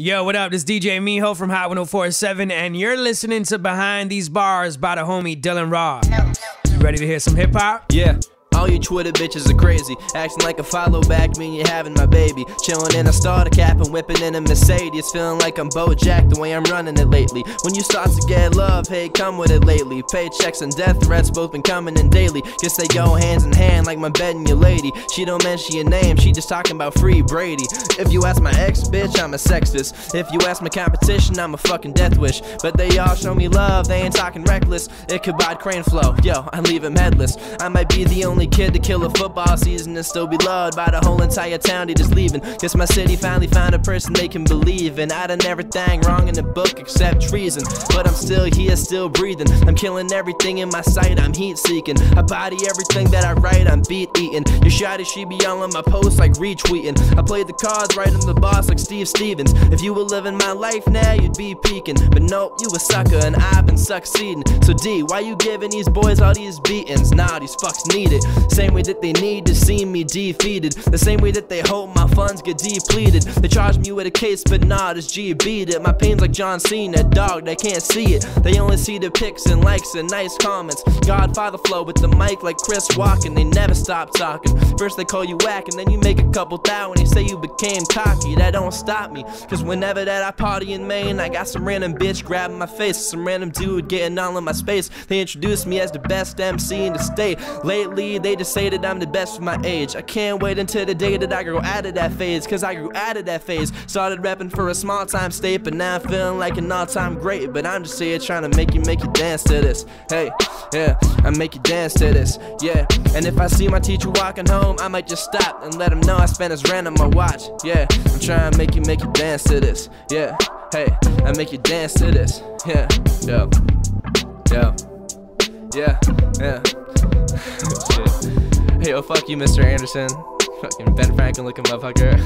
Yo, what up? This DJ Miho from Hot 1047, and you're listening to Behind These Bars by the homie Dylan Raw. You ready to hear some hip hop? Yeah. All you Twitter bitches are crazy, acting like a follow back mean you're having my baby. Chilling in a starter cap and whipping in a Mercedes, feeling like I'm Bojack the way I'm running it lately. When you start to get love, hey, come with it lately. Paychecks and death threats both been coming in daily. Guess they go hands in hand like my bed and your lady. She don't mention your name, she just talking about free Brady. If you ask my ex bitch, I'm a sexist. If you ask my competition, I'm a fucking death wish. But they all show me love, they ain't talking reckless. Ichabod Crane flow, yo, I leave him headless. I might be the only kid to kill a football season and still be loved by the whole entire town. They just leaving. Guess my city finally found a person they can believe in. I done everything wrong in the book except treason, but I'm still here, still breathing. I'm killing everything in my sight. I'm heat seeking. I body everything that I write. I'm beat eating. Your shotty she be all on my posts like retweeting. I played the cards right in the boss like Steve Stevens. If you were living my life now, you'd be peeking. But nope, you a sucker and I've been succeeding. So D, why you giving these boys all these beatings? Nah, these fucks need it. Same way that they need to see me defeated. The same way that they hope my funds get depleted. They charge me with a case, but not this G beat it. My pain's like John Cena, dog, they can't see it. They only see the pics and likes and nice comments. Godfather flow with the mic like Chris Walken. They never stop talking. First they call you whack, and then you make a couple thou, and they say you became cocky. That don't stop me, cause whenever that I party in Maine, I got some random bitch grabbing my face, some random dude getting all in my space. They introduced me as the best MC in the state. Lately, they just say that I'm the best for my age. I can't wait until the day that I grow out of that phase, cause I grew out of that phase. Started rapping for a small time state, but now I'm feeling like an all time great. But I'm just here trying to make you make you dance to this. Hey, yeah, I make you dance to this. Yeah, and if I see my teacher walking home, I might just stop and let him know I spent his rent on my watch. Yeah, I'm trying to make you make you dance to this. Yeah, hey, I make you dance to this. Yeah, yeah, yeah, yeah, yeah. Shit. Hey, yo, fuck you, Mr. Anderson. Fucking Ben Franklin looking motherfucker.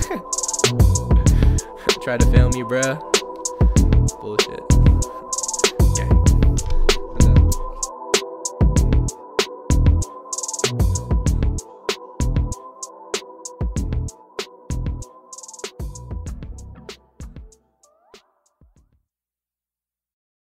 Try to fail me, bruh. Bullshit.